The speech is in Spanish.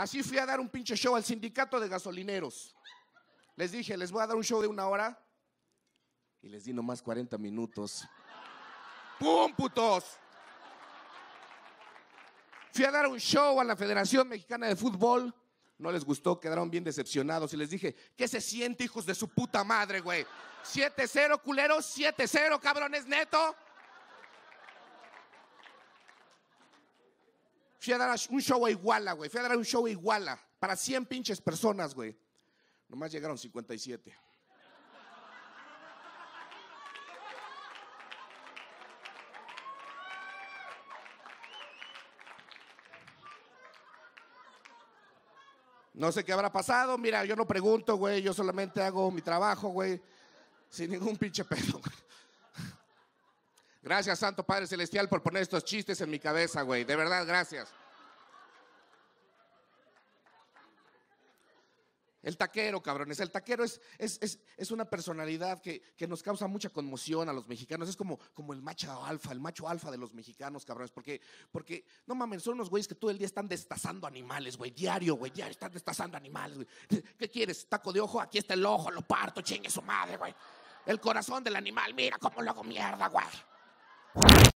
Así fui a dar un pinche show al sindicato de gasolineros. Les dije, les voy a dar un show de una hora. Y les di nomás 40 minutos. ¡Pum, putos! Fui a dar un show a la Federación Mexicana de Fútbol. No les gustó, quedaron bien decepcionados. Y les dije, ¿qué se siente, hijos de su puta madre, güey? 7-0, culeros, 7-0, cabrones, neto. Fui a dar un show Iguala, güey. Fui a dar un show Iguala para 100 pinches personas, güey. Nomás llegaron 57. No sé qué habrá pasado. Mira, yo no pregunto, güey. Yo solamente hago mi trabajo, güey. Sin ningún pinche pedo. Gracias, Santo Padre Celestial, por poner estos chistes en mi cabeza, güey. De verdad, gracias. El taquero, cabrones. El taquero es, es, es- es una personalidad que, que nos causa mucha conmoción a los mexicanos. Es como, como el macho alfa, el macho alfa de los mexicanos, cabrones. Porque, porque no mames, son unos güeyes que todo el día están destazando animales, güey. Diario, güey. Diario están destazando animales, güey. ¿Qué quieres? ¿Taco de ojo? Aquí está el ojo, lo parto, chingue su madre, güey. El corazón del animal, mira cómo lo hago mierda, güey.